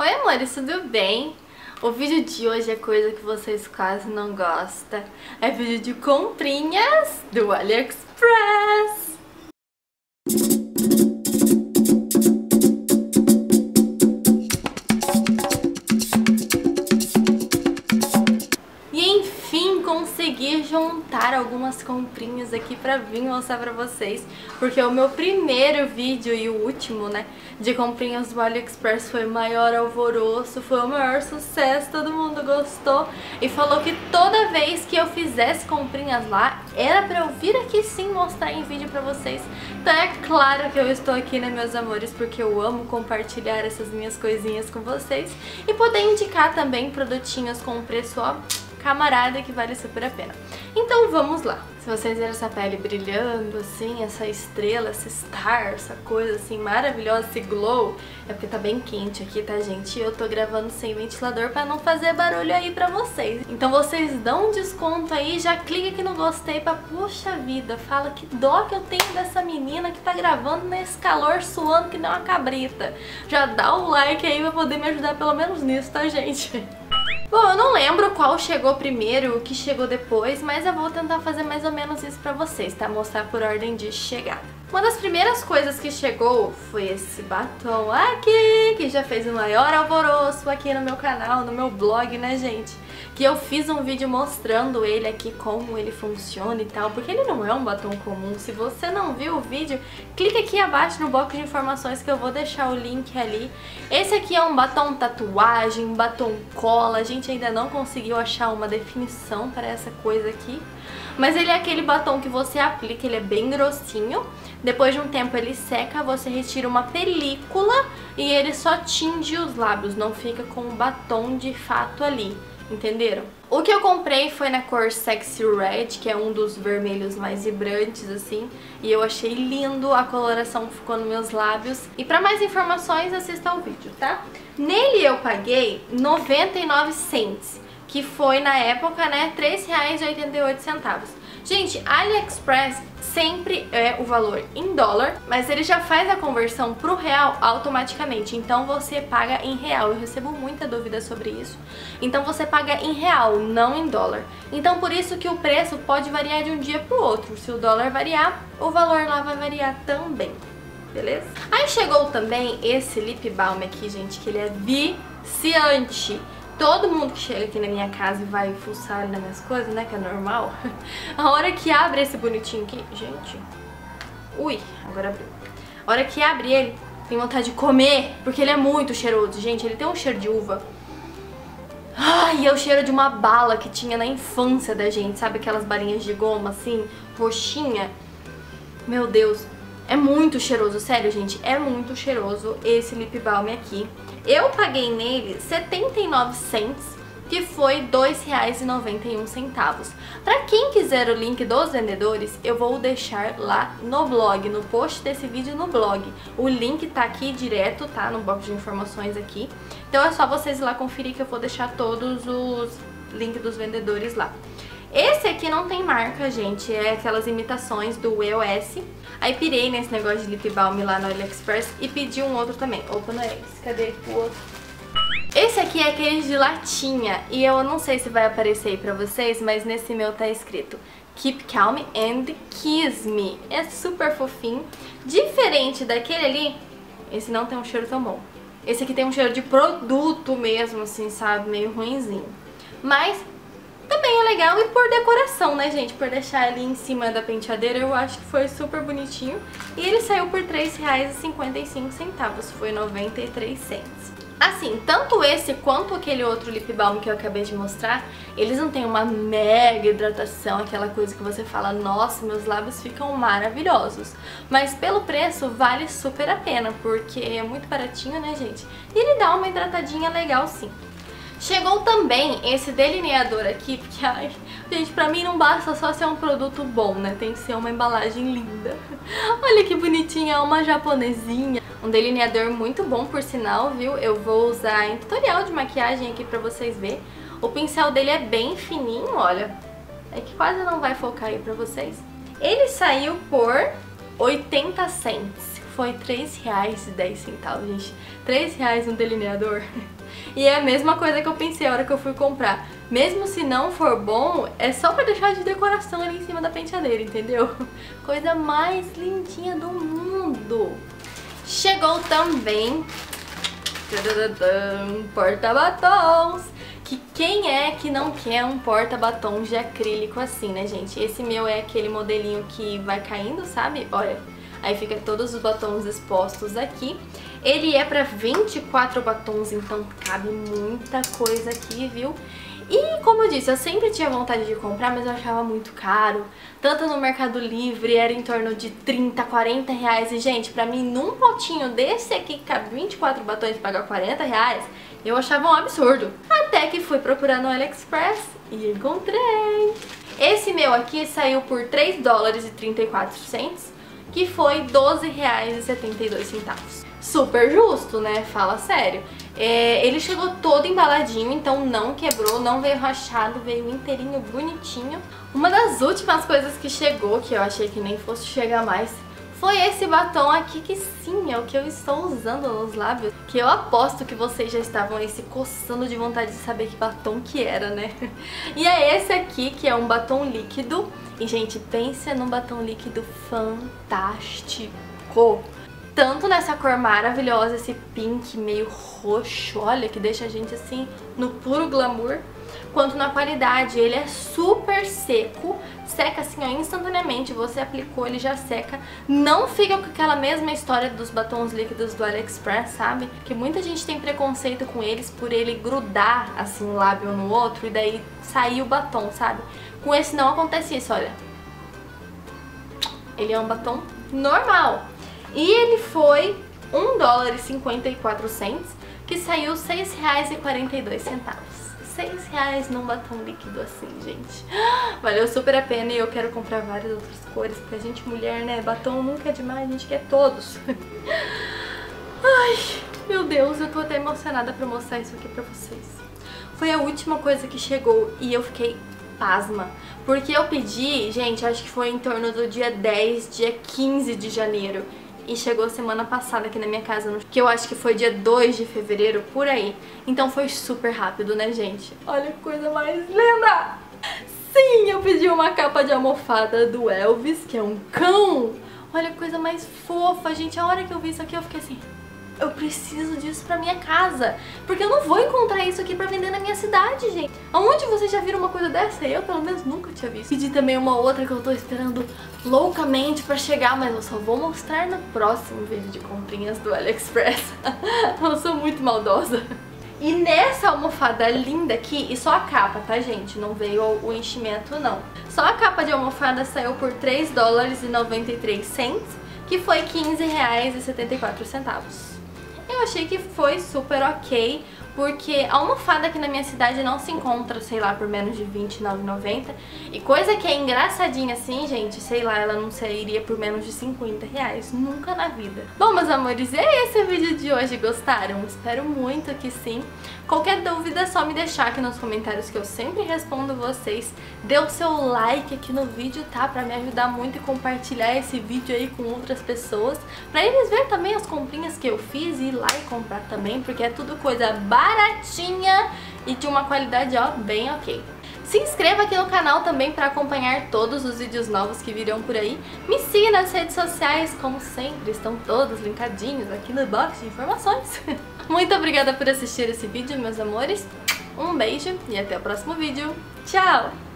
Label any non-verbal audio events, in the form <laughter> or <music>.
Oi amores, tudo bem? O vídeo de hoje é coisa que vocês quase não gostam. É vídeo de comprinhas do AliExpress. Consegui juntar algumas comprinhas aqui pra vir mostrar pra vocês, porque o meu primeiro vídeo e o último, né, de comprinhas do AliExpress foi maior alvoroço, foi o maior sucesso, todo mundo gostou e falou que toda vez que eu fizesse comprinhas lá, era pra eu vir aqui sim mostrar em vídeo pra vocês. Então é claro que eu estou aqui, né, meus amores, porque eu amo compartilhar essas minhas coisinhas com vocês e poder indicar também produtinhos com preço, ó, camarada que vale super a pena. Então vamos lá. Se vocês verem essa pele brilhando assim, essa estrela, essa star, essa coisa assim maravilhosa, esse glow, é porque tá bem quente aqui, tá gente? E eu tô gravando sem ventilador pra não fazer barulho aí pra vocês. Então vocês dão um desconto aí, já clica aqui no gostei pra, puxa vida, fala que dó que eu tenho dessa menina que tá gravando nesse calor suando que nem uma cabrita. Já dá o like aí pra poder me ajudar pelo menos nisso, tá gente? <laughs> Bom, eu não lembro qual chegou primeiro, o que chegou depois, mas eu vou tentar fazer mais ou menos isso pra vocês, tá? Mostrar por ordem de chegada. Uma das primeiras coisas que chegou foi esse batom aqui, que já fez o maior alvoroço aqui no meu canal, no meu blog, né, gente? Que eu fiz um vídeo mostrando ele aqui, como ele funciona e tal, porque ele não é um batom comum. Se você não viu o vídeo, clica aqui abaixo no box de informações que eu vou deixar o link ali. Esse aqui é um batom tatuagem, batom cola, a gente ainda não conseguiu achar uma definição para essa coisa aqui. Mas ele é aquele batom que você aplica, ele é bem grossinho. Depois de um tempo ele seca, você retira uma película e ele só tinge os lábios, não fica com o batom de fato ali, entenderam? O que eu comprei foi na cor Sexy Red, que é um dos vermelhos mais vibrantes, assim, e eu achei lindo, a coloração ficou nos meus lábios. E pra mais informações, assista ao vídeo, tá? Nele eu paguei 99 cents que foi na época, né, R$3,88. Gente, AliExpress sempre é o valor em dólar, mas ele já faz a conversão pro real automaticamente, então você paga em real. Eu recebo muita dúvida sobre isso. Então você paga em real, não em dólar. Então por isso que o preço pode variar de um dia pro outro. Se o dólar variar, o valor lá vai variar também. Beleza? Aí chegou também esse lip balm aqui, gente, que ele é viciante. Todo mundo que chega aqui na minha casa e vai fuçar nas minhas coisas, né, que é normal, <laughs> a hora que abre esse bonitinho aqui, gente, ui, agora abriu. A hora que abre ele, tem vontade de comer, porque ele é muito cheiroso, gente, ele tem um cheiro de uva. Ai, é o cheiro de uma bala que tinha na infância da gente, sabe aquelas balinhas de goma assim, roxinha? Meu Deus, é muito cheiroso, sério, gente, é muito cheiroso esse lip balm aqui. Eu paguei nele 79 cents, que foi R$ 2,91. Para quem quiser o link dos vendedores, eu vou deixar lá no blog, no post desse vídeo no blog. O link tá aqui direto, tá? No box de informações aqui. Então é só vocês ir lá conferir que eu vou deixar todos os links dos vendedores lá. Esse aqui não tem marca, gente, é aquelas imitações do EOS. Aí pirei nesse negócio de lip balm lá no AliExpress e pedi um outro também. Opa, não é esse, cadê o outro? Esse aqui é aquele de latinha e eu não sei se vai aparecer aí pra vocês, mas nesse meu tá escrito Keep Calm and Kiss Me. É super fofinho. Diferente daquele ali, esse não tem um cheiro tão bom. Esse aqui tem um cheiro de produto mesmo, assim, sabe? Meio ruinzinho. Mas legal e por decoração, né, gente? Por deixar ali em cima da penteadeira, eu acho que foi super bonitinho. E ele saiu por R$3,55, foi 93 cents. Assim, tanto esse quanto aquele outro lip balm que eu acabei de mostrar, eles não têm uma mega hidratação, aquela coisa que você fala, nossa, meus lábios ficam maravilhosos. Mas pelo preço, vale super a pena, porque é muito baratinho, né, gente? E ele dá uma hidratadinha legal sim. Chegou também esse delineador aqui, porque, ai, gente, pra mim não basta só ser um produto bom, né? Tem que ser uma embalagem linda. <laughs> Olha que bonitinha, é uma japonesinha. Um delineador muito bom, por sinal, viu? Eu vou usar em tutorial de maquiagem aqui pra vocês verem. O pincel dele é bem fininho, olha. É que quase não vai focar aí pra vocês. Ele saiu por 80 cents foi R$3,10, gente. R$3,00 um delineador. <laughs> E é a mesma coisa que eu pensei a hora que eu fui comprar. Mesmo se não for bom, é só pra deixar de decoração ali em cima da penteadeira, entendeu? <laughs> Coisa mais lindinha do mundo. Chegou também porta-batons. Que quem é que não quer um porta-batons de acrílico assim, né, gente? Esse meu é aquele modelinho que vai caindo, sabe? Olha, aí fica todos os batons expostos aqui. Ele é pra 24 batons, então cabe muita coisa aqui, viu? E como eu disse, eu sempre tinha vontade de comprar, mas eu achava muito caro. Tanto no Mercado Livre era em torno de 30, 40 reais. E, gente, pra mim, num potinho desse aqui que cabe 24 batons e pagar 40 reais, eu achava um absurdo. Até que fui procurar no AliExpress e encontrei. Esse meu aqui saiu por 3 dólares e 34 cents, que foi 12 reais e 72 centavos. Super justo, né? Fala sério. É, ele chegou todo embaladinho, então não quebrou, não veio rachado, veio inteirinho, bonitinho. Uma das últimas coisas que chegou, que eu achei que nem fosse chegar mais, foi esse batom aqui, que sim, é o que eu estou usando nos lábios. Que eu aposto que vocês já estavam aí se coçando de vontade de saber que batom que era, né? E é esse aqui, que é um batom líquido. E, gente, pense num batom líquido fantástico tanto nessa cor maravilhosa, esse pink meio roxo, olha, que deixa a gente assim no puro glamour, quanto na qualidade. Ele é super seco, seca assim ó, instantaneamente, você aplicou, ele já seca. Não fica com aquela mesma história dos batons líquidos do AliExpress, sabe? Que muita gente tem preconceito com eles por ele grudar assim um lábio no outro e daí sair o batom, sabe? Com esse não acontece isso, olha. Ele é um batom normal. E ele foi 1 dólar e 54 cents, que saiu R$ 6,42 centavos. 6 reais num batom líquido assim, gente. <gasps> Valeu super a pena e eu quero comprar várias outras cores, porque a gente mulher, né, batom nunca é demais, a gente quer todos. <laughs> Ai, meu Deus, eu tô até emocionada pra mostrar isso aqui pra vocês. Foi a última coisa que chegou e eu fiquei pasma. Porque eu pedi, gente, acho que foi em torno do dia 10, dia 15 de janeiro e chegou semana passada aqui na minha casa, que eu acho que foi dia 2 de fevereiro, por aí. Então foi super rápido, né, gente? Olha que coisa mais linda! Sim, eu pedi uma capa de almofada do Elvis, que é um cão. Olha que coisa mais fofa, gente. A hora que eu vi isso aqui, eu fiquei assim eu preciso disso pra minha casa. Porque eu não vou encontrar isso aqui pra vender na minha cidade, gente. Aonde vocês já viram uma coisa dessa? Eu, pelo menos, nunca tinha visto. Pedi também uma outra que eu tô esperando loucamente pra chegar, mas eu só vou mostrar no próximo vídeo de comprinhas do AliExpress. <laughs> eu sou muito maldosa. E nessa almofada linda aqui, e só a capa, tá gente? Não veio o enchimento não. Só a capa de almofada saiu por 3 dólares e 93 cents, que foi 15 reais e 74 centavos eu achei que foi super ok, porque a almofada aqui na minha cidade não se encontra, sei lá, por menos de R$29,90. E coisa que é engraçadinha assim, gente, sei lá, ela não sairia por menos de 50 reais, nunca na vida. Bom, meus amores, é esse o vídeo de hoje, gostaram? Espero muito que sim. Qualquer dúvida é só me deixar aqui nos comentários que eu sempre respondo vocês. Dê o seu like aqui no vídeo, tá? Pra me ajudar muito e compartilhar esse vídeo aí com outras pessoas. Pra eles verem também as comprinhas que eu fiz e ir lá e comprar também, porque é tudo coisa barata baratinha e de uma qualidade, ó, bem ok. Se inscreva aqui no canal também para acompanhar todos os vídeos novos que virão por aí. Me siga nas redes sociais, como sempre, estão todos linkadinhos aqui no box de informações. <laughs> Muito obrigada por assistir esse vídeo, meus amores. Um beijo e até o próximo vídeo. Tchau!